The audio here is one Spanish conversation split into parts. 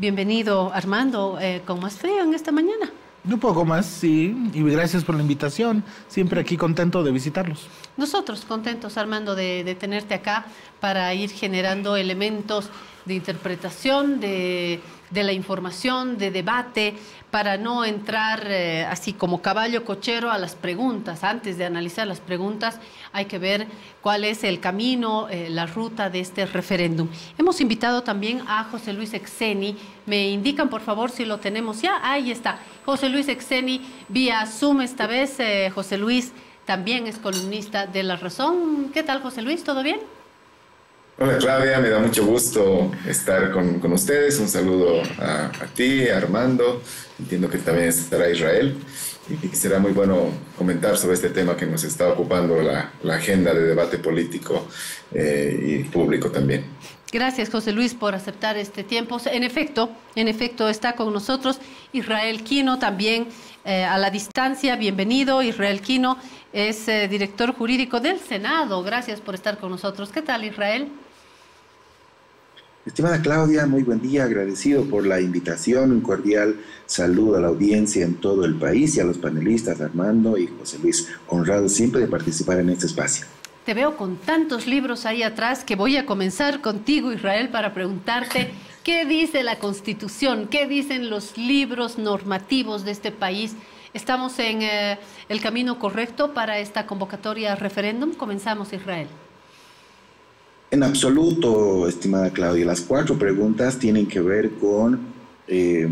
Bienvenido, Armando, eh, con más frío en esta mañana. Un poco más, sí, y gracias por la invitación. Siempre aquí contento de visitarlos. Nosotros contentos, Armando, de, de tenerte acá para ir generando elementos de interpretación, de, de la información, de debate, para no entrar eh, así como caballo cochero a las preguntas. Antes de analizar las preguntas hay que ver cuál es el camino, eh, la ruta de este referéndum. Hemos invitado también a José Luis Exeni. Me indican, por favor, si lo tenemos ya. Ahí está. José Luis Exeni, vía Zoom esta vez. Eh, José Luis también es columnista de La Razón. ¿Qué tal, José Luis? ¿Todo bien? Hola Claudia, me da mucho gusto estar con, con ustedes. Un saludo a, a, ti, a Armando. Entiendo que también estará Israel. Y que será muy bueno comentar sobre este tema que nos está ocupando la, la agenda de debate político eh, y público también. Gracias, José Luis, por aceptar este tiempo. En efecto, en efecto, está con nosotros Israel Quino también eh, a la distancia. Bienvenido, Israel Quino es eh, director jurídico del Senado. Gracias por estar con nosotros. ¿Qué tal, Israel? Estimada Claudia, muy buen día, agradecido por la invitación, un cordial saludo a la audiencia en todo el país y a los panelistas Armando y José Luis, honrado siempre de participar en este espacio. Te veo con tantos libros ahí atrás que voy a comenzar contigo, Israel, para preguntarte qué dice la Constitución, qué dicen los libros normativos de este país. ¿Estamos en eh, el camino correcto para esta convocatoria referéndum? Comenzamos, Israel. En absoluto, estimada Claudia. Las cuatro preguntas tienen que ver con eh,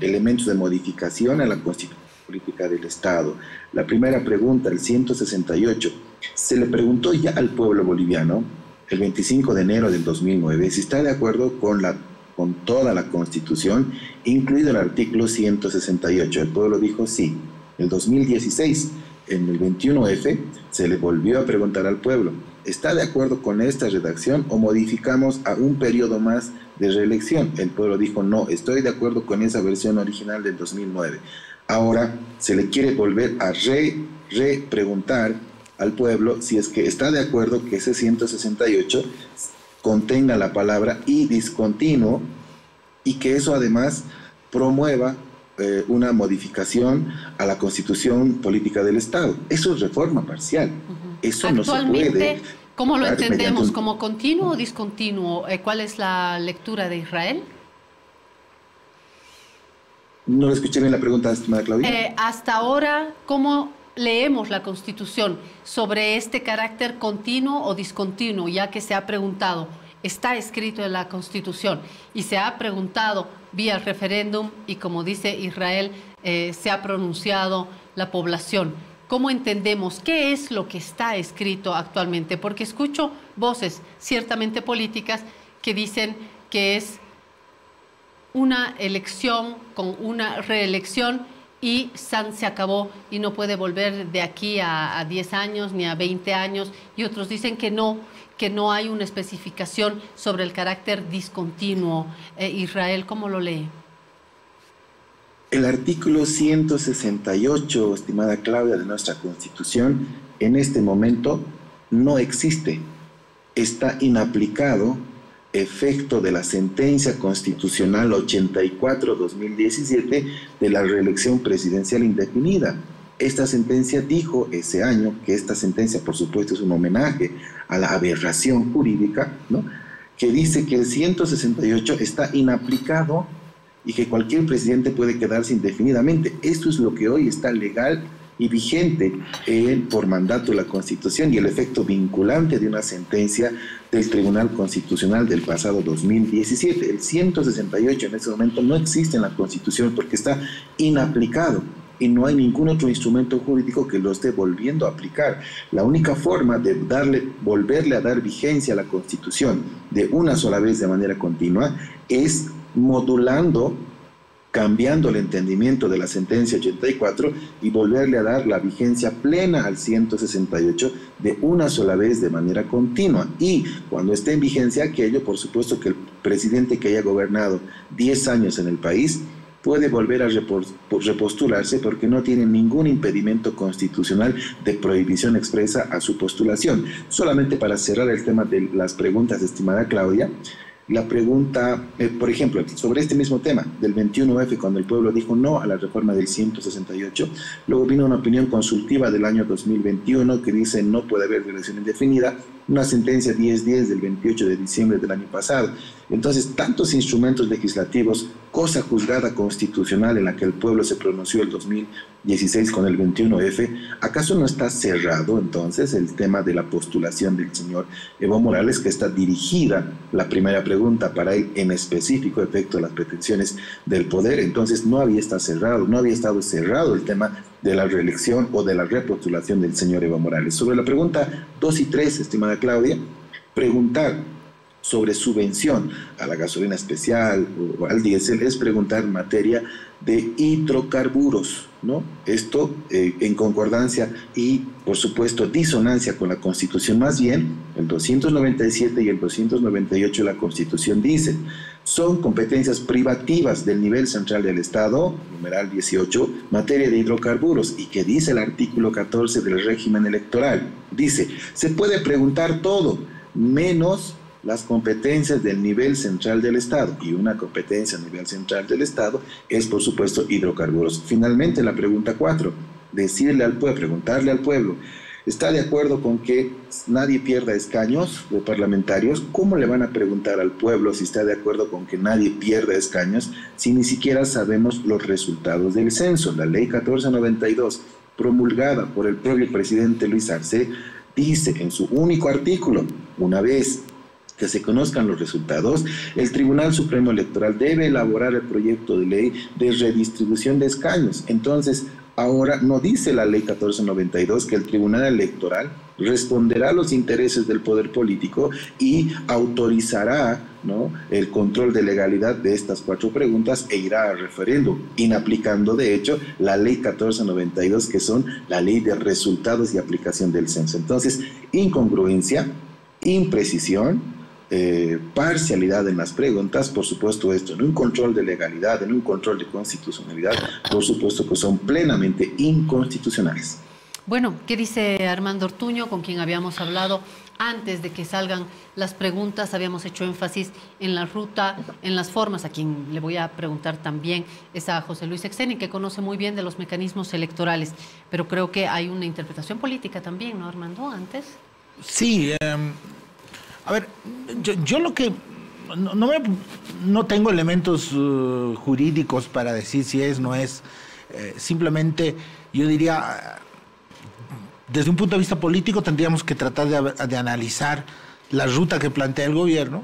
elementos de modificación a la Constitución Política del Estado. La primera pregunta, el 168, se le preguntó ya al pueblo boliviano el 25 de enero del 2009 si está de acuerdo con, la, con toda la Constitución, incluido el artículo 168. El pueblo dijo sí. El 2016, en el 21F, se le volvió a preguntar al pueblo ¿está de acuerdo con esta redacción o modificamos a un periodo más de reelección? El pueblo dijo, no, estoy de acuerdo con esa versión original del 2009. Ahora se le quiere volver a re, re preguntar al pueblo si es que está de acuerdo que ese 168 contenga la palabra y discontinuo y que eso además promueva eh, una modificación a la constitución política del Estado. Eso es reforma parcial. Uh -huh. Eso no se puede. ¿Cómo lo entendemos? Un... ¿Como continuo o discontinuo? Eh, ¿Cuál es la lectura de Israel? No le escuché bien la pregunta, estimada Claudia. Eh, hasta ahora, ¿cómo leemos la Constitución sobre este carácter continuo o discontinuo? Ya que se ha preguntado, está escrito en la Constitución y se ha preguntado vía referéndum y como dice Israel, eh, se ha pronunciado la población. ¿Cómo entendemos qué es lo que está escrito actualmente? Porque escucho voces ciertamente políticas que dicen que es una elección con una reelección y San se acabó y no puede volver de aquí a, a 10 años ni a 20 años y otros dicen que no, que no hay una especificación sobre el carácter discontinuo. Eh, Israel, ¿cómo lo lee? El artículo 168, estimada Claudia, de nuestra Constitución, en este momento no existe. Está inaplicado efecto de la sentencia constitucional 84-2017 de la reelección presidencial indefinida. Esta sentencia dijo ese año que esta sentencia, por supuesto, es un homenaje a la aberración jurídica, ¿no? que dice que el 168 está inaplicado y que cualquier presidente puede quedarse indefinidamente. Esto es lo que hoy está legal y vigente en, por mandato de la Constitución y el efecto vinculante de una sentencia del Tribunal Constitucional del pasado 2017. El 168 en ese momento no existe en la Constitución porque está inaplicado y no hay ningún otro instrumento jurídico que lo esté volviendo a aplicar. La única forma de darle, volverle a dar vigencia a la Constitución de una sola vez de manera continua es modulando, cambiando el entendimiento de la sentencia 84 y volverle a dar la vigencia plena al 168 de una sola vez de manera continua. Y cuando esté en vigencia aquello, por supuesto que el presidente que haya gobernado 10 años en el país puede volver a repostularse porque no tiene ningún impedimento constitucional de prohibición expresa a su postulación. Solamente para cerrar el tema de las preguntas, estimada Claudia, la pregunta, eh, por ejemplo, sobre este mismo tema del 21F, cuando el pueblo dijo no a la reforma del 168, luego vino una opinión consultiva del año 2021 que dice no puede haber violación indefinida, una sentencia 1010 del 28 de diciembre del año pasado. Entonces, tantos instrumentos legislativos, cosa juzgada constitucional en la que el pueblo se pronunció el 2016 con el 21F, ¿acaso no está cerrado entonces el tema de la postulación del señor Evo Morales, que está dirigida la primera pregunta para él en específico efecto de las pretensiones del poder? Entonces, no había estado cerrado, no había estado cerrado el tema de la reelección o de la repostulación del señor Evo Morales. Sobre la pregunta 2 y 3, estimada Claudia, preguntar sobre subvención a la gasolina especial o al diésel es preguntar materia de hidrocarburos, ¿no? Esto eh, en concordancia y, por supuesto, disonancia con la Constitución. Más bien, el 297 y el 298 de la Constitución dicen, son competencias privativas del nivel central del Estado, numeral 18, materia de hidrocarburos, y que dice el artículo 14 del régimen electoral. Dice, se puede preguntar todo, menos las competencias del nivel central del Estado. Y una competencia a nivel central del Estado es, por supuesto, hidrocarburos. Finalmente, la pregunta cuatro, decirle al pueblo, preguntarle al pueblo, ¿está de acuerdo con que nadie pierda escaños de parlamentarios? ¿Cómo le van a preguntar al pueblo si está de acuerdo con que nadie pierda escaños si ni siquiera sabemos los resultados del censo? La ley 1492, promulgada por el propio presidente Luis Arce, dice en su único artículo, una vez que se conozcan los resultados, el Tribunal Supremo Electoral debe elaborar el proyecto de ley de redistribución de escaños. Entonces, ahora no dice la ley 1492 que el Tribunal Electoral responderá a los intereses del poder político y autorizará el control de legalidad de estas cuatro preguntas e irá al referéndum, inaplicando de hecho la ley 1492 que son la ley de resultados y aplicación del censo. Entonces, incongruencia, imprecisión, eh, parcialidad en las preguntas, por supuesto esto, en un control de legalidad, en un control de constitucionalidad, por supuesto que son plenamente inconstitucionales. Bueno, ¿qué dice Armando Ortuño, con quien habíamos hablado antes de que salgan las preguntas? Habíamos hecho énfasis en la ruta, en las formas. A quien le voy a preguntar también es a José Luis Exeni, que conoce muy bien de los mecanismos electorales, pero creo que hay una interpretación política también, ¿no, Armando? Antes. Sí, em, a ver, yo, lo que no, no, tengo elementos uh, jurídicos para decir si es, no es. Eh, simplemente yo diría, desde un punto de vista político tendríamos que tratar de, de, analizar la ruta que plantea el gobierno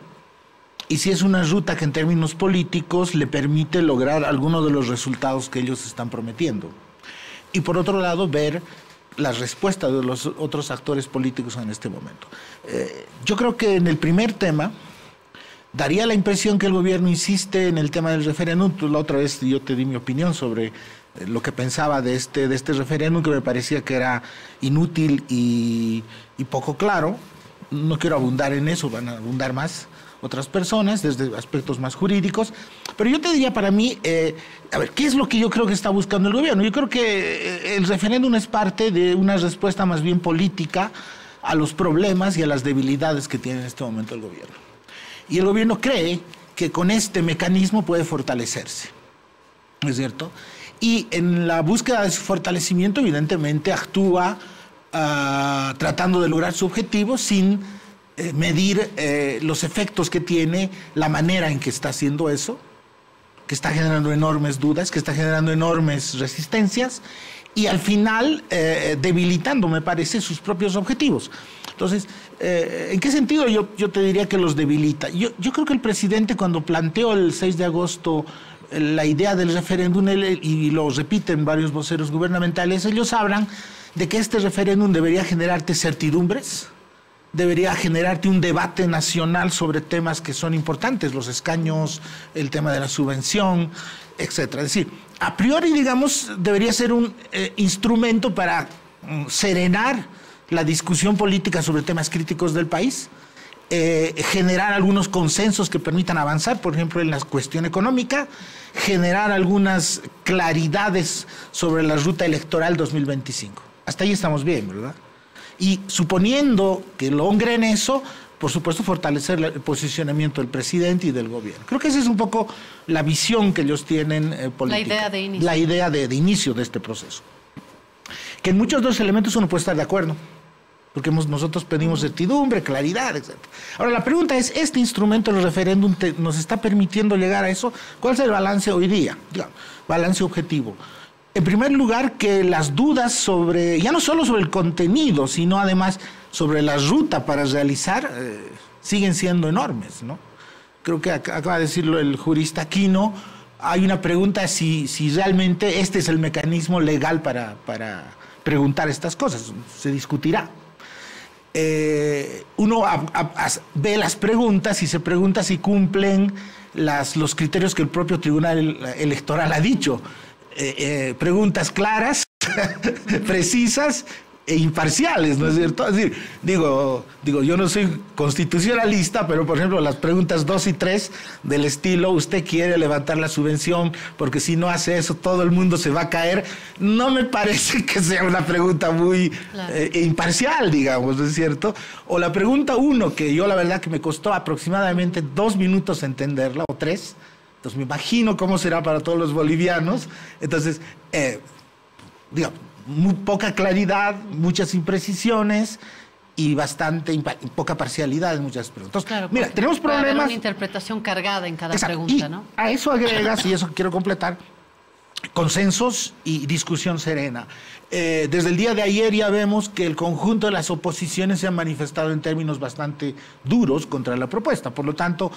y si es una ruta que en términos políticos le permite lograr algunos de los resultados que ellos están prometiendo. Y por otro lado, ver la respuesta de los otros actores políticos en este momento. Eh, yo creo que en el primer tema daría la impresión que el gobierno insiste en el tema del referéndum. La otra vez yo te di mi opinión sobre eh, lo que pensaba de este, de este referéndum, que me parecía que era inútil y, y poco claro. No quiero abundar en eso, van a abundar más otras personas, desde aspectos más jurídicos. Pero yo te diría para mí, eh, a ver, ¿qué es lo que yo creo que está buscando el gobierno? Yo creo que eh, el referéndum es parte de una respuesta más bien política a los problemas y a las debilidades que tiene en este momento el gobierno. Y el gobierno cree que con este mecanismo puede fortalecerse, ¿no es cierto? Y en la búsqueda de su fortalecimiento, evidentemente, actúa ah, tratando de lograr su objetivo sin medir eh, los efectos que tiene la manera en que está haciendo eso, que está generando enormes dudas, que está generando enormes resistencias y al final eh, debilitando, me parece, sus propios objetivos. Entonces, ¿en qué sentido yo, yo, te diría que los debilita? Yo, yo creo que el presidente cuando planteó el 6 de agosto la idea del referéndum y lo repiten varios voceros gubernamentales, ellos hablan de que este referéndum debería generarte certidumbres, debería generarte un debate nacional sobre temas que son importantes, los escaños, el tema de la subvención, etcétera. Es decir, a priori, digamos, debería ser un eh, instrumento para mm, serenar la discusión política sobre temas críticos del país, eh, generar algunos consensos que permitan avanzar, por ejemplo, en la cuestión económica, generar algunas claridades sobre la ruta electoral 2025. Hasta ahí estamos bien, ¿verdad? Y suponiendo que logren eso, por supuesto, fortalecer el posicionamiento del presidente y del gobierno. Creo que esa es un poco la visión que ellos tienen eh, política. La idea de inicio. La idea de, inicio de este proceso. Que en muchos de los elementos uno puede estar de acuerdo, porque nosotros pedimos certidumbre, claridad, etc. Ahora, la pregunta es, ¿este instrumento, el referéndum, nos está permitiendo llegar a eso? ¿Cuál es el balance hoy día? balance objetivo. En primer lugar, que las dudas sobre, ya no solo sobre el contenido, sino además sobre la ruta para realizar, eh, siguen siendo enormes, ¿no? Creo que acaba de decirlo el jurista Aquino, hay una pregunta si, realmente este es el mecanismo legal para, preguntar estas cosas, se discutirá. Eh, uno ve las preguntas y se pregunta si cumplen los criterios que el propio Tribunal Electoral ha dicho. Eh, preguntas claras, precisas e imparciales, ¿no es cierto? Es decir, digo, digo, yo no soy constitucionalista, pero por ejemplo las preguntas 2 y 3 del estilo, usted quiere levantar la subvención porque si no hace eso todo el mundo se va a caer, no me parece que sea una pregunta muy eh, imparcial, digamos, ¿no es cierto? O la pregunta 1, que yo la verdad que me costó aproximadamente dos minutos entenderla, o tres, entonces me imagino cómo será para todos los bolivianos, entonces, eh, digamos, muy poca claridad, muchas imprecisiones y bastante poca parcialidad en muchas preguntas. Claro, mira, tenemos problemas. una interpretación cargada en cada pregunta, ¿no? A eso agregas, y eso quiero completar, consensos y discusión serena. Eh, desde el día de ayer ya vemos que el conjunto de las oposiciones se han manifestado en términos bastante duros contra la propuesta. Por lo tanto,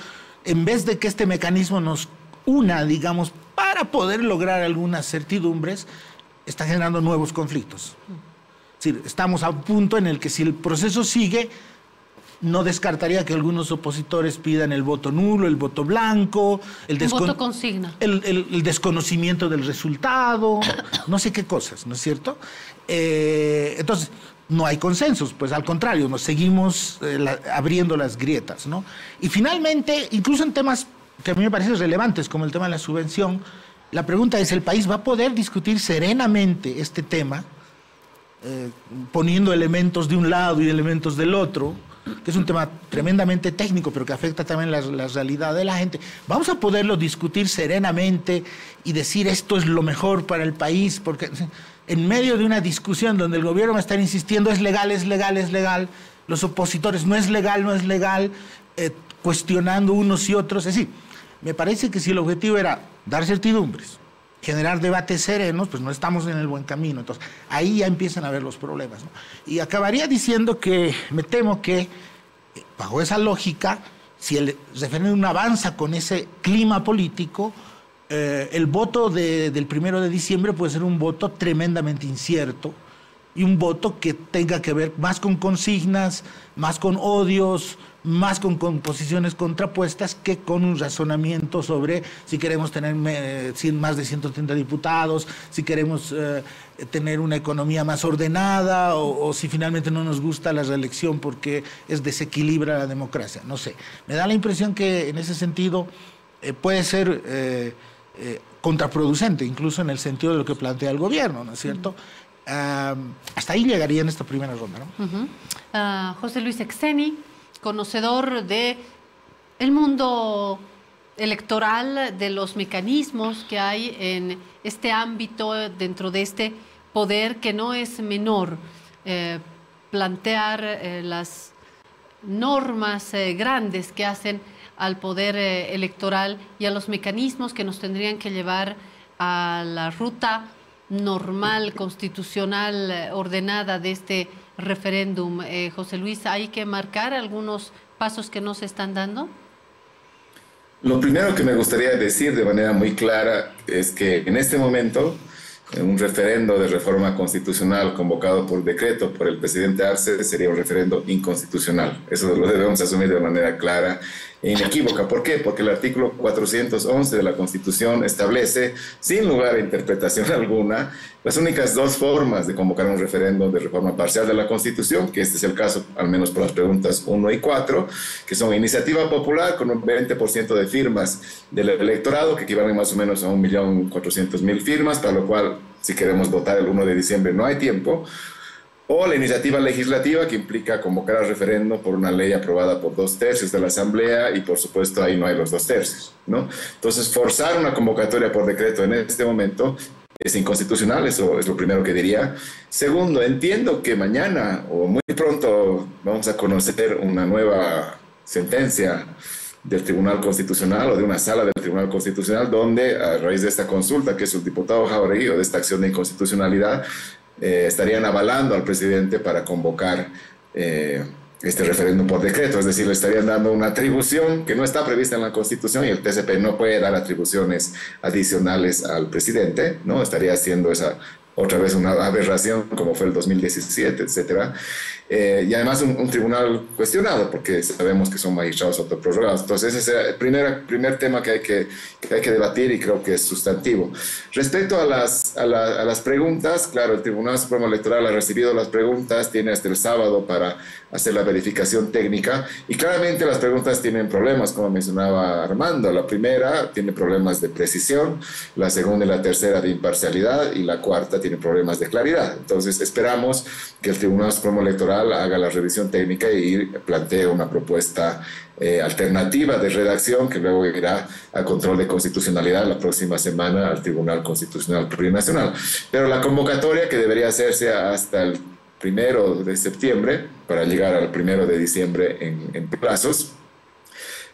en vez de que este mecanismo nos una, digamos, para poder lograr algunas certidumbres, está generando nuevos conflictos. Es decir, estamos a un punto en el que si el proceso sigue, no descartaría que algunos opositores pidan el voto nulo, el voto blanco, el, voto consigna. El, desconocimiento del resultado, no sé qué cosas, ¿no es cierto? Eh, entonces, no hay consensos, pues al contrario, nos seguimos eh, abriendo las grietas, ¿no? Y finalmente, incluso en temas que a mí me parecen relevantes, como el tema de la subvención, la pregunta es, ¿el país va a poder discutir serenamente este tema, eh, poniendo elementos de un lado y elementos del otro? que es un tema tremendamente técnico, pero que afecta también la, la, realidad de la gente. Vamos a poderlo discutir serenamente y decir esto es lo mejor para el país, porque en medio de una discusión donde el gobierno va a estar insistiendo es legal, es legal, es legal, los opositores no es legal, no es legal, eh, cuestionando unos y otros, es decir, me parece que si el objetivo era dar certidumbres, generar debates serenos, pues no estamos en el buen camino. Entonces, ahí ya empiezan a ver los problemas. Y acabaría diciendo que me temo que, bajo esa lógica, si el referéndum avanza con ese clima político, eh, el voto del primero de diciembre puede ser un voto tremendamente incierto y un voto que tenga que ver más con consignas, más con odios, más con, posiciones contrapuestas que con un razonamiento sobre si queremos tener más de 130 diputados, si queremos eh, tener una economía más ordenada o, si finalmente no nos gusta la reelección porque es desequilibra la democracia. No sé. Me da la impresión que en ese sentido eh, puede ser eh, contraproducente, incluso en el sentido de lo que plantea el gobierno, ¿no es cierto? hasta ahí llegaría en esta primera ronda. ¿no? Ah, José Luis Exeni conocedor de el mundo electoral, de los mecanismos que hay en este ámbito, dentro de este poder que no es menor. Eh, plantear eh, las normas grandes que hacen al poder electoral y a los mecanismos que nos tendrían que llevar a la ruta normal, constitucional, ordenada de este referéndum. Eh, José Luis, ¿hay que marcar algunos pasos que no se están dando? Lo primero que me gustaría decir de manera muy clara es que en este momento un referendo de reforma constitucional convocado por decreto por el presidente Arce sería un referendo inconstitucional. Eso lo debemos asumir de manera clara inequívoca. ¿Por qué? Porque el artículo 411 de la Constitución establece, sin lugar a interpretación alguna, las únicas dos formas de convocar un referendo de reforma parcial de la Constitución, que este es el caso, al menos por las preguntas 1 y 4, que son iniciativa popular con un 20% de firmas del electorado, que equivalen más o menos a 1.400.000 firmas, para lo cual, si queremos votar el 1 de diciembre, no hay tiempo o la iniciativa legislativa que implica convocar al referendo por una ley aprobada por dos tercios de la Asamblea y por supuesto ahí no hay los dos tercios, ¿no? Entonces forzar una convocatoria por decreto en este momento es inconstitucional, eso es lo primero que diría. Segundo, entiendo que mañana o muy pronto vamos a conocer una nueva sentencia del Tribunal Constitucional o de una sala del Tribunal Constitucional donde a raíz de esta consulta que es el diputado Jauregui o de esta acción de inconstitucionalidad eh, estarían avalando al presidente para convocar eh, este referéndum por decreto, es decir, le estarían dando una atribución que no está prevista en la Constitución y el TCP no puede dar atribuciones adicionales al presidente, ¿no? Estaría haciendo esa otra vez una aberración como fue el 2017, etcétera. Eh, y además un, tribunal cuestionado, porque sabemos que son magistrados autoprorrogados. Entonces, ese es el primer, primer tema que hay que, que hay que debatir y creo que es sustantivo. Respecto a las, a, las preguntas, claro, el Tribunal Supremo Electoral ha recibido las preguntas, tiene hasta el sábado para hacer la verificación técnica y claramente las preguntas tienen problemas, como mencionaba Armando. La primera tiene problemas de precisión, la segunda y la tercera de imparcialidad y la cuarta tiene problemas de claridad. Entonces, esperamos que el Tribunal Supremo Electoral haga la revisión técnica y plantee una propuesta eh, alternativa de redacción que luego irá a control de constitucionalidad la próxima semana al Tribunal Constitucional Plurinacional. Pero la convocatoria que debería hacerse hasta el primero de septiembre para llegar al primero de diciembre en, en plazos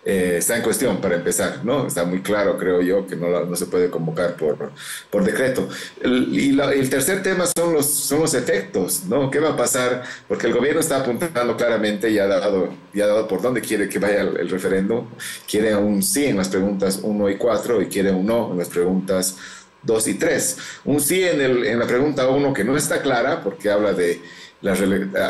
eh, está en cuestión para empezar, ¿no? Está muy claro, creo yo, que no, se puede convocar por, por decreto. y el tercer tema son los, son los efectos, ¿no? ¿Qué va a pasar? Porque el gobierno está apuntando claramente y ha dado, y ha dado por dónde quiere que vaya el, referendo. Quiere un sí en las preguntas 1 y 4 y quiere un no en las preguntas 2 y 3. Un sí en, el, en la pregunta 1 que no está clara porque habla de la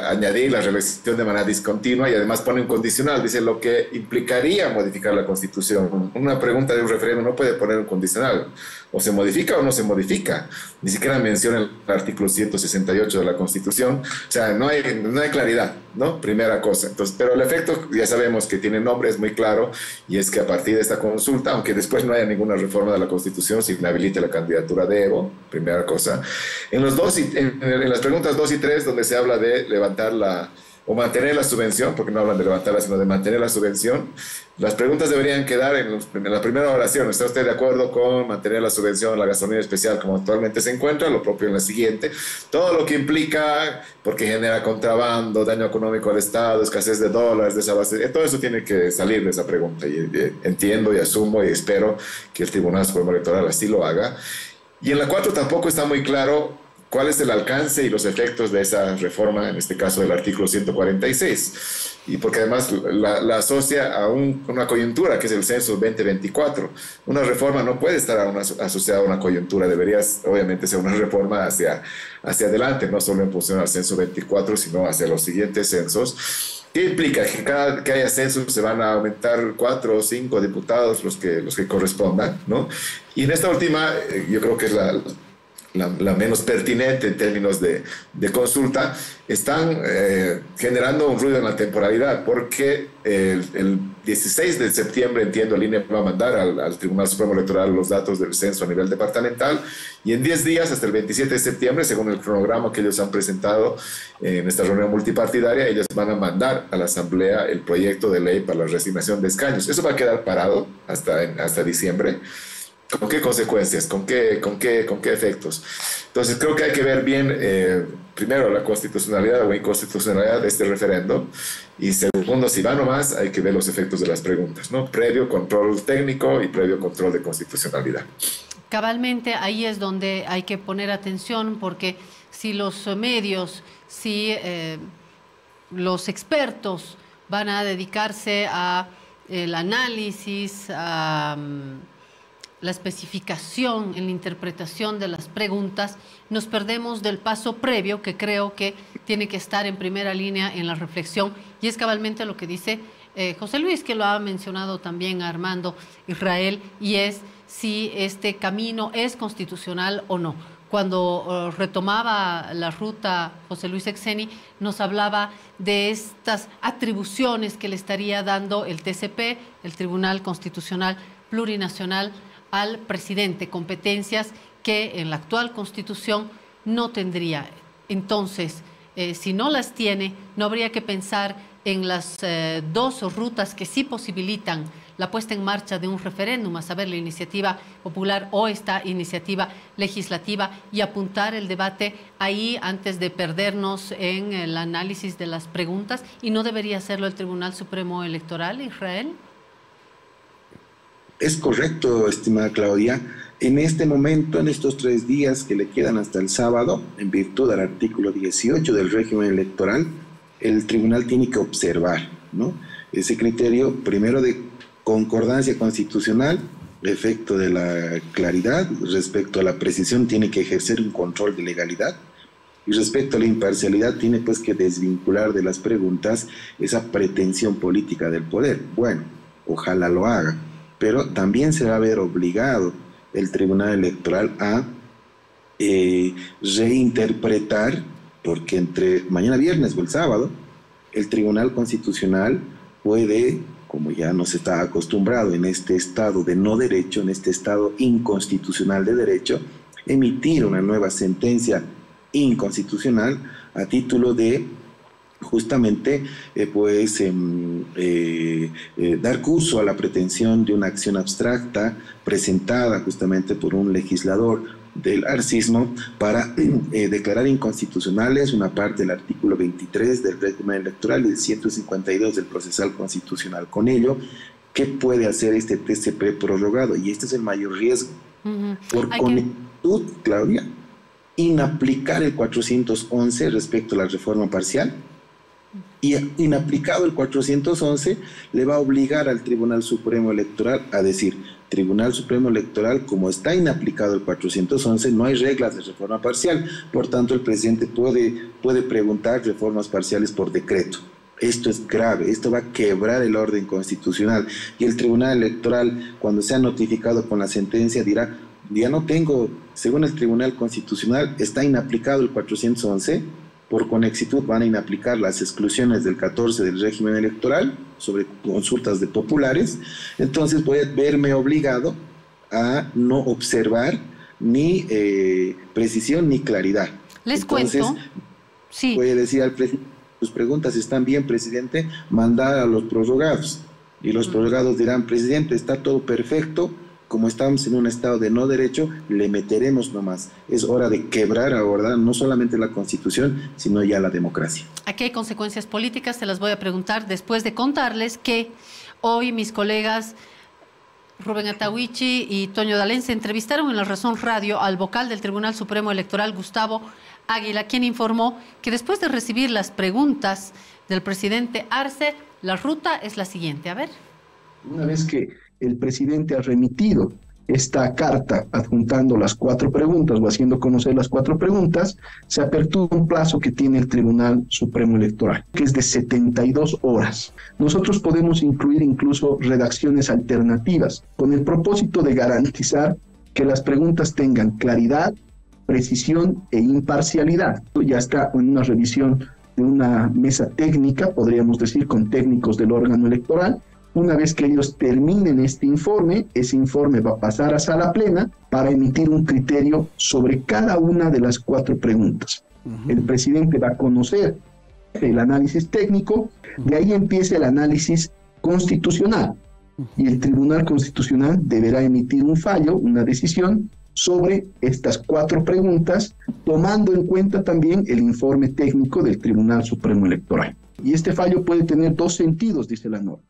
añadir la reelección de manera discontinua y además pone un condicional, dice lo que implicaría modificar la constitución. Una pregunta de un referéndum no puede poner un condicional, o se modifica o no se modifica. Ni siquiera menciona el artículo 168 de la constitución, o sea, no hay, no hay claridad, ¿no? Primera cosa. Entonces, pero el efecto ya sabemos que tiene nombre, es muy claro, y es que a partir de esta consulta, aunque después no haya ninguna reforma de la constitución, se inhabilite la candidatura de Evo, primera cosa. En, los dos en, en las preguntas 2 y 3, donde se habla de levantar la o mantener la subvención, porque no hablan de levantarla, sino de mantener la subvención. Las preguntas deberían quedar en, la primera oración. ¿Está usted de acuerdo con mantener la subvención, la gasolina especial como actualmente se encuentra? Lo propio en la siguiente. Todo lo que implica, porque genera contrabando, daño económico al Estado, escasez de dólares, desabastecimiento, todo eso tiene que salir de esa pregunta. Y, y entiendo y asumo y espero que el Tribunal Supremo Electoral así lo haga. Y en la cuatro tampoco está muy claro cuál es el alcance y los efectos de esa reforma, en este caso del artículo 146, y porque además la, asocia a una coyuntura que es el censo 2024. Una reforma no puede estar asociada a una coyuntura, debería obviamente ser una reforma hacia, hacia adelante, no solo en función al censo 24, sino hacia los siguientes censos. ¿Qué implica? Que cada que haya censo se van a aumentar cuatro o cinco diputados, los que, los que correspondan, ¿no? Y en esta última, eh, yo creo que es la, la, menos pertinente en términos de, de consulta, están eh, generando un ruido en la temporalidad, porque el, el, 16 de septiembre, entiendo, el INE va a mandar al, al, Tribunal Supremo Electoral los datos del censo a nivel departamental, y en 10 días, hasta el 27 de septiembre, según el cronograma que ellos han presentado en esta reunión multipartidaria, ellos van a mandar a la Asamblea el proyecto de ley para la resignación de escaños. Eso va a quedar parado hasta, hasta diciembre. ¿Con qué consecuencias? ¿Con qué, con qué, con qué efectos? Entonces creo que hay que ver bien, eh, primero, la constitucionalidad o inconstitucionalidad de este referendo y segundo, si va nomás, hay que ver los efectos de las preguntas, ¿no? Previo control técnico y previo control de constitucionalidad. Cabalmente ahí es donde hay que poner atención porque si los medios, si eh, los expertos van a dedicarse a el análisis, a... Mm, la especificación en la interpretación de las preguntas, nos perdemos del paso previo que creo que tiene que estar en primera línea en la reflexión y es cabalmente lo que dice eh, José Luis, que lo ha mencionado también Armando Israel, y es si este camino es constitucional o no. Cuando eh, retomaba la ruta José Luis Exeni, nos hablaba de estas atribuciones que le estaría dando el TCP, el Tribunal Constitucional Plurinacional, al presidente competencias que en la actual constitución no tendría. Entonces, eh, si no las tiene, no habría que pensar en las eh, dos rutas que sí posibilitan la puesta en marcha de un referéndum, a saber, la iniciativa popular o esta iniciativa legislativa y apuntar el debate ahí antes de perdernos en el análisis de las preguntas y no debería hacerlo el Tribunal Supremo Electoral, Israel? Es correcto, estimada Claudia. En este momento, en estos tres días que le quedan hasta el sábado, en virtud del artículo 18 del régimen electoral, el tribunal tiene que observar ¿no? ese criterio, primero de concordancia constitucional, efecto de la claridad, respecto a la precisión tiene que ejercer un control de legalidad y respecto a la imparcialidad tiene pues que desvincular de las preguntas esa pretensión política del poder. Bueno, ojalá lo haga, pero también se va a ver obligado el Tribunal Electoral a eh, reinterpretar, porque entre mañana viernes o el sábado, el Tribunal Constitucional puede como ya nos está acostumbrado en este estado de no derecho, en este estado inconstitucional de derecho, emitir una nueva sentencia inconstitucional a título de justamente eh, pues em, eh, eh, dar curso a la pretensión de una acción abstracta presentada justamente por un legislador del arcismo para eh, declarar inconstitucionales una parte del artículo 23 del régimen electoral y el 152 del procesal constitucional. Con ello, ¿qué puede hacer este TCP prorrogado? Y este es el mayor riesgo. Por conectud, Claudia, inaplicar el 411 respecto a la reforma parcial y inaplicado el 411 le va a obligar al Tribunal Supremo Electoral a decir, Tribunal Supremo Electoral, como está inaplicado el 411, no hay reglas de reforma parcial, por tanto el presidente puede, puede preguntar reformas parciales por decreto. Esto es grave, esto va a quebrar el orden constitucional. Y el Tribunal Electoral, cuando sea notificado con la sentencia, dirá, ya no tengo, según el Tribunal Constitucional, está inaplicado el 411, por conexitud van a inaplicar las exclusiones del 14 del régimen electoral sobre consultas de populares, entonces voy a verme obligado a no observar ni eh, precisión ni claridad. Les cuento. Sí. Voy a decir al presidente, sus preguntas están bien, presidente, mandar a los prorrogados. Y los prorrogados dirán, presidente, está todo perfecto, como estamos en un estado de no derecho, le meteremos nomás. Es hora de quebrar ahora no solamente la constitución, sino ya la democracia. Aquí hay consecuencias políticas, se las voy a preguntar después de contarles que hoy mis colegas Rubén Atahuichi y Toño Dalén se entrevistaron en la Razón Radio al vocal del Tribunal Supremo Electoral, Gustavo Águila, quien informó que después de recibir las preguntas del presidente Arce, la ruta es la siguiente. A ver. Una vez que el presidente ha remitido esta carta adjuntando las cuatro preguntas o haciendo conocer las cuatro preguntas, se apertura un plazo que tiene el Tribunal Supremo Electoral, que es de 72 horas. Nosotros podemos incluir incluso redacciones alternativas con el propósito de garantizar que las preguntas tengan claridad, precisión e imparcialidad. Ya está en una revisión de una mesa técnica, podríamos decir, con técnicos del órgano electoral, una vez que ellos terminen este informe, ese informe va a pasar a sala plena para emitir un criterio sobre cada una de las cuatro preguntas. El presidente va a conocer el análisis técnico, de ahí empieza el análisis constitucional y el Tribunal Constitucional deberá emitir un fallo, una decisión sobre estas cuatro preguntas, tomando en cuenta también el informe técnico del Tribunal Supremo Electoral. Y este fallo puede tener dos sentidos, dice la norma.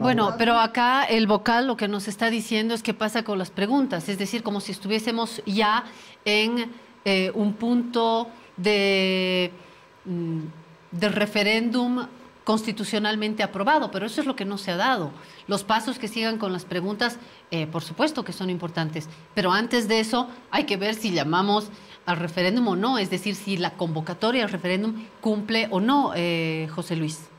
Bueno, pero acá el vocal lo que nos está diciendo es qué pasa con las preguntas, es decir, como si estuviésemos ya en eh, un punto de, mm, de referéndum constitucionalmente aprobado, pero eso es lo que no se ha dado. Los pasos que sigan con las preguntas, eh, por supuesto que son importantes, pero antes de eso hay que ver si llamamos al referéndum o no, es decir, si la convocatoria al referéndum cumple o no, eh, José Luis.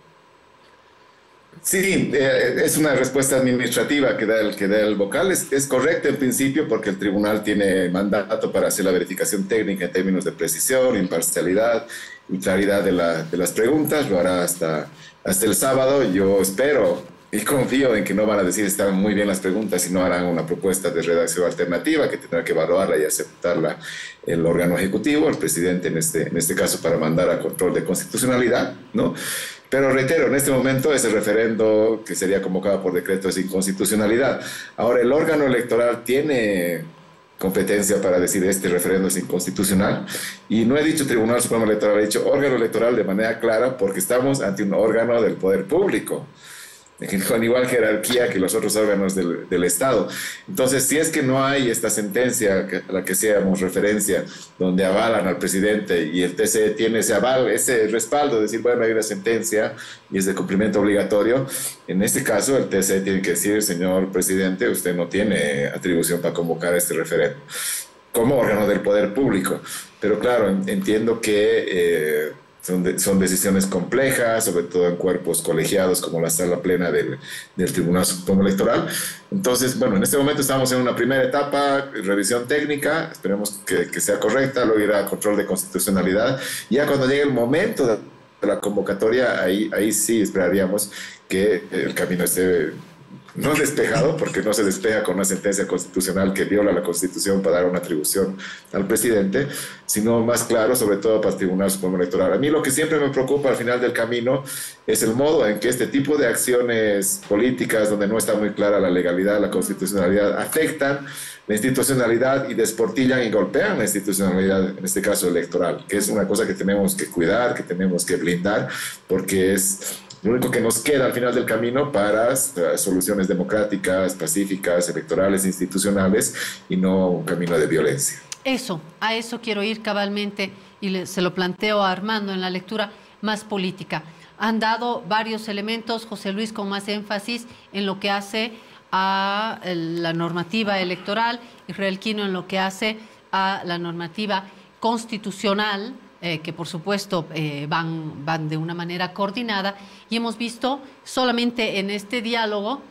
Sí, eh, es una respuesta administrativa que da el, que da el vocal. Es, es correcto en principio porque el tribunal tiene mandato para hacer la verificación técnica en términos de precisión, imparcialidad y claridad de, la, de las preguntas. Lo hará hasta, hasta el sábado. Yo espero y confío en que no van a decir están muy bien las preguntas y no harán una propuesta de redacción alternativa que tendrá que evaluarla y aceptarla el órgano ejecutivo, el presidente en este, en este caso para mandar a control de constitucionalidad, ¿no? Pero reitero, en este momento ese referendo que sería convocado por decreto es inconstitucionalidad. Ahora, el órgano electoral tiene competencia para decir este referendo es inconstitucional. Y no he dicho Tribunal Supremo Electoral, he dicho órgano electoral de manera clara porque estamos ante un órgano del poder público con igual jerarquía que los otros órganos del, del, Estado. Entonces, si es que no hay esta sentencia a la que hacíamos referencia, donde avalan al presidente y el TCE tiene ese aval, ese respaldo, de decir, bueno, hay una sentencia y es de cumplimiento obligatorio, en este caso el TCE tiene que decir, señor presidente, usted no tiene atribución para convocar este referendo como órgano del poder público. Pero claro, entiendo que... Eh, son, son, decisiones complejas, sobre todo en cuerpos colegiados como la sala plena del, del, Tribunal Supremo Electoral. Entonces, bueno, en este momento estamos en una primera etapa, revisión técnica, esperemos que, que sea correcta, luego irá a control de constitucionalidad. Ya cuando llegue el momento de la convocatoria, ahí, ahí sí esperaríamos que el camino esté no despejado, porque no se despeja con una sentencia constitucional que viola la Constitución para dar una atribución al presidente, sino más claro, sobre todo para el Tribunal Supremo Electoral. A mí lo que siempre me preocupa al final del camino es el modo en que este tipo de acciones políticas, donde no está muy clara la legalidad, la constitucionalidad, afectan la institucionalidad y desportillan y golpean la institucionalidad, en este caso electoral, que es una cosa que tenemos que cuidar, que tenemos que blindar, porque es lo único que nos queda al final del camino para eh, soluciones democráticas, pacíficas, electorales, institucionales y no un camino de violencia. Eso, a eso quiero ir cabalmente y se lo planteo a Armando en la lectura más política. Han dado varios elementos, José Luis, con más énfasis en lo que hace a la normativa electoral, Israel Quino en lo que hace a la normativa constitucional, eh, que por supuesto eh, van, van de una manera coordinada, y hemos visto solamente en este diálogo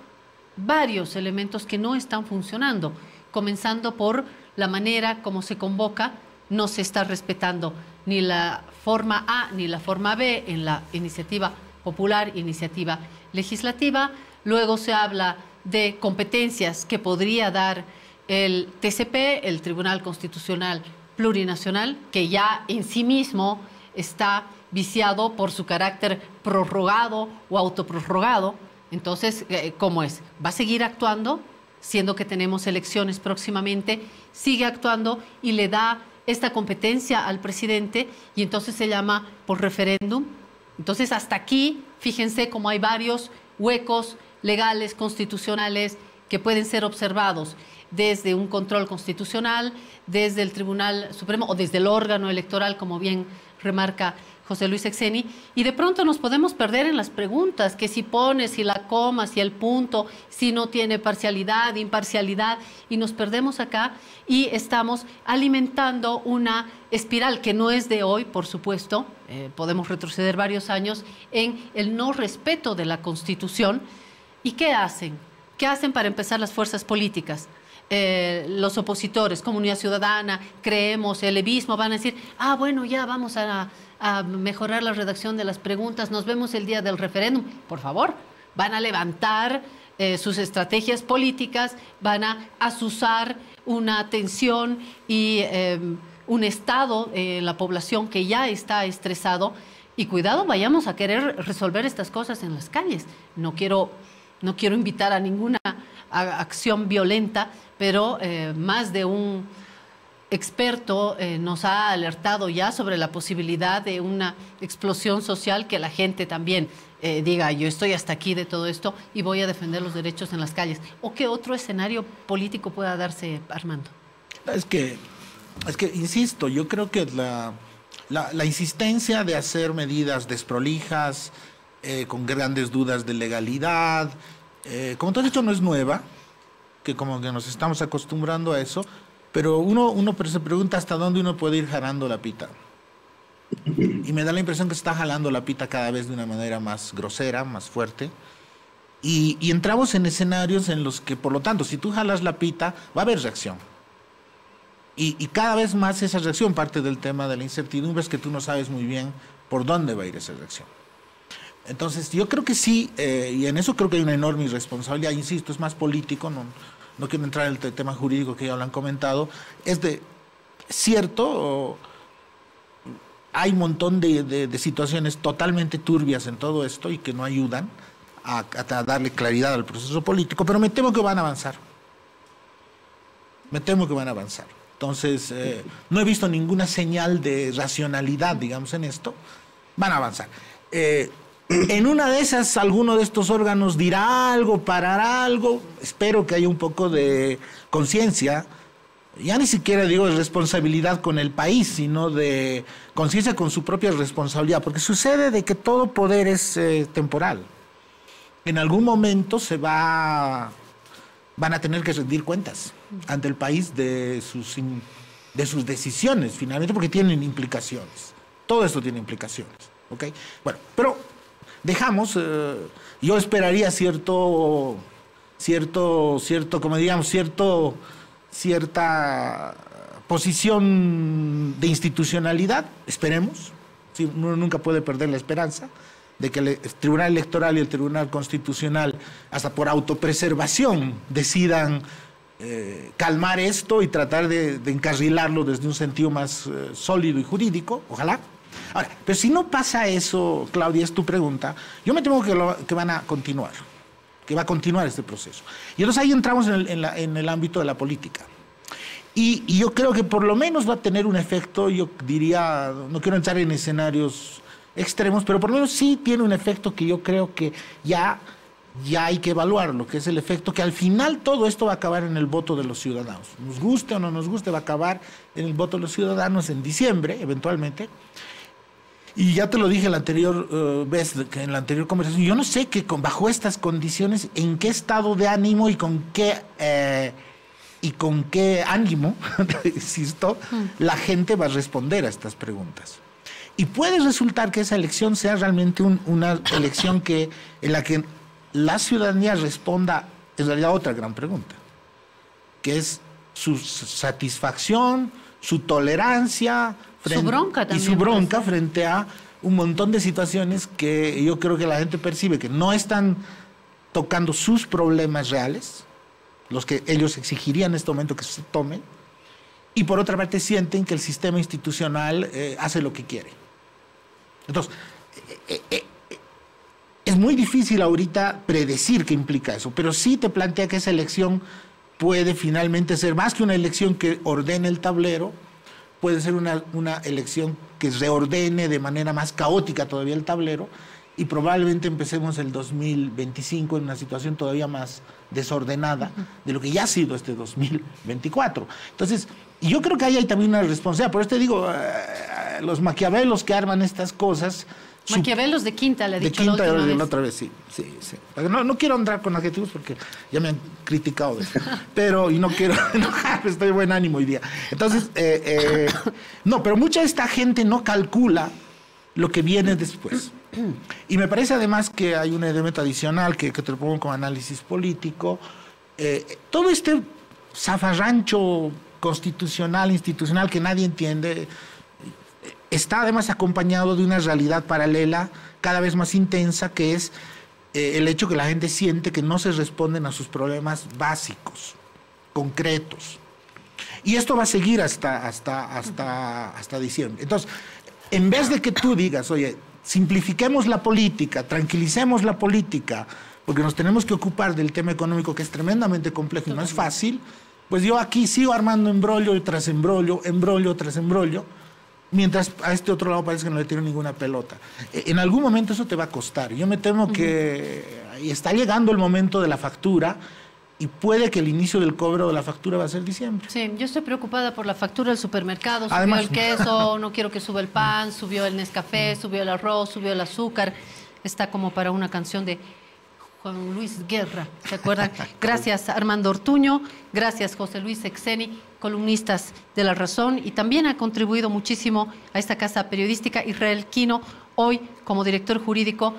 varios elementos que no están funcionando, comenzando por la manera como se convoca, no se está respetando ni la forma A ni la forma B en la iniciativa popular, iniciativa legislativa, luego se habla de competencias que podría dar el TCP, el Tribunal Constitucional plurinacional, que ya en sí mismo está viciado por su carácter prorrogado o autoprorrogado. Entonces, eh, ¿cómo es? ¿Va a seguir actuando? Siendo que tenemos elecciones próximamente, sigue actuando y le da esta competencia al presidente y entonces se llama por referéndum. Entonces, hasta aquí, fíjense cómo hay varios huecos legales, constitucionales, que pueden ser observados desde un control constitucional, desde el Tribunal Supremo o desde el órgano electoral, como bien remarca José Luis Exeni, y de pronto nos podemos perder en las preguntas, que si pone, si la coma, si el punto, si no tiene parcialidad, imparcialidad, y nos perdemos acá y estamos alimentando una espiral que no es de hoy, por supuesto, eh, podemos retroceder varios años, en el no respeto de la Constitución. ¿Y qué hacen? ¿Qué hacen para empezar las fuerzas políticas? Eh, los opositores, comunidad ciudadana, creemos, el levismo, van a decir, ah, bueno, ya vamos a, mejorar la redacción de las preguntas, nos vemos el día del referéndum. Por favor, van a levantar eh, sus estrategias políticas, van a asusar una tensión y em, un estado en la población que ya está estresado. Y cuidado, vayamos a querer resolver estas cosas en las calles. No quiero, no quiero invitar a ninguna acción violenta, pero eh, más de un experto eh, nos ha alertado ya sobre la posibilidad de una explosión social que la gente también eh, diga, yo estoy hasta aquí de todo esto y voy a defender los derechos en las calles. ¿O qué otro escenario político pueda darse, Armando? Es que, es que insisto, yo creo que la, la, insistencia de hacer medidas desprolijas, con grandes dudas de legalidad, como tú has dicho, no es nueva que como que nos estamos acostumbrando a eso, pero uno, uno se pregunta hasta dónde uno puede ir jalando la pita. Y me da la impresión que está jalando la pita cada vez de una manera más grosera, más fuerte. Y, y, entramos en escenarios en los que, por lo tanto, si tú jalas la pita, va a haber reacción. Y, y, cada vez más esa reacción, parte del tema de la incertidumbre, es que tú no sabes muy bien por dónde va a ir esa reacción. Entonces, yo creo que sí, eh, y en eso creo que hay una enorme irresponsabilidad, insisto, es más político, no, no quiero entrar en el tema jurídico que ya lo han comentado, es de cierto, hay un montón de, situaciones totalmente turbias en todo esto y que no ayudan a, darle claridad al proceso político, pero me temo que van a avanzar. Me temo que van a avanzar. Entonces, eh, no he visto ninguna señal de racionalidad, digamos, en esto. Van a avanzar. Eh, en una de esas, alguno de estos órganos dirá algo, parará algo. Espero que haya un poco de conciencia ya ni siquiera digo responsabilidad con el país, sino de conciencia con su propia responsabilidad, porque sucede de que todo poder es eh, temporal. En algún momento se va, van a tener que rendir cuentas ante el país de sus, de sus decisiones, finalmente, porque tienen implicaciones. Todo esto tiene implicaciones. ¿ok? Bueno, pero dejamos, eh, yo esperaría cierto, cierto, cierto, como digamos, cierto cierta posición de institucionalidad, esperemos, uno nunca puede perder la esperanza de que el Tribunal Electoral y el Tribunal Constitucional, hasta por autopreservación, decidan eh, calmar esto y tratar de, encarrilarlo desde un sentido más eh, sólido y jurídico, ojalá. Ahora, pero si no pasa eso, Claudia, es tu pregunta, yo me temo que, van a continuar que va a continuar este proceso. Y entonces ahí entramos en el, ámbito de la política. Y, yo creo que por lo menos va a tener un efecto, yo diría, no quiero entrar en escenarios extremos, pero por lo menos sí tiene un efecto que yo creo que ya, ya hay que evaluarlo, que es el efecto que al final todo esto va a acabar en el voto de los ciudadanos. Nos guste o no nos guste, va a acabar en el voto de los ciudadanos en diciembre, eventualmente. Y ya te lo dije la anterior uh, vez, en la anterior conversación, yo no sé que con, bajo estas condiciones, en qué estado de ánimo y con qué, eh, y con qué ánimo, insisto, mm. la gente va a responder a estas preguntas. Y puede resultar que esa elección sea realmente una elección que, en la que la ciudadanía responda en realidad otra gran pregunta, que es su satisfacción, su tolerancia, su bronca y su bronca frente a un montón de situaciones que yo creo que la gente percibe que no están tocando sus problemas reales, los que ellos exigirían en este momento que se tomen, y por otra parte sienten que el sistema institucional eh, hace lo que quiere. Entonces, eh, eh, es muy difícil ahorita predecir qué implica eso, pero sí te plantea que esa elección puede finalmente ser más que una elección que ordene el tablero, puede ser una, una elección que reordene de manera más caótica todavía el tablero y probablemente empecemos el 2025 en una situación todavía más desordenada de lo que ya ha sido este 2024. Entonces, yo creo que ahí hay también una responsabilidad. Por eso te digo, eh, los maquiavelos que arman estas cosas Maquiavelos de quinta, le he dicho. De quinta, la, otra vez, sí. sí, sí. No, no, quiero andar con adjetivos porque ya me han criticado de. Pero, y no quiero enojar, estoy de buen ánimo hoy día. Entonces, eh, eh, no, pero mucha de esta gente no calcula lo que viene después. Y me parece además que hay un elemento adicional que, que te lo pongo como análisis político. Eh, todo este zafarrancho constitucional, institucional que nadie entiende, está además acompañado de una realidad paralela cada vez más intensa, que es eh, el hecho que la gente siente que no se responden a sus problemas básicos, concretos. Y esto va a seguir hasta, hasta, hasta, hasta diciembre. Entonces, en vez de que tú digas, oye, simplifiquemos la política, tranquilicemos la política, porque nos tenemos que ocupar del tema económico que es tremendamente complejo y no es fácil, pues yo aquí sigo armando embrollo tras embrollo, embrollo tras embrollo, mientras a este otro lado parece que no le tiene ninguna pelota. E, en algún momento eso te va a costar. Yo me temo que está llegando el momento de la factura y puede que el inicio del cobro de la factura va a ser diciembre. Sí, yo estoy preocupada por la factura del supermercado. Subió el queso, no quiero que suba el pan, subió el Nescafé, subió el arroz, subió el azúcar. Está como para una canción de Juan Luis Guerra, ¿se acuerdan? Gracias Armando Ortuño, gracias José Luis Exeni, columnistas de La Razón, y también ha contribuido muchísimo a esta casa periodística. Israel Quino, hoy como director jurídico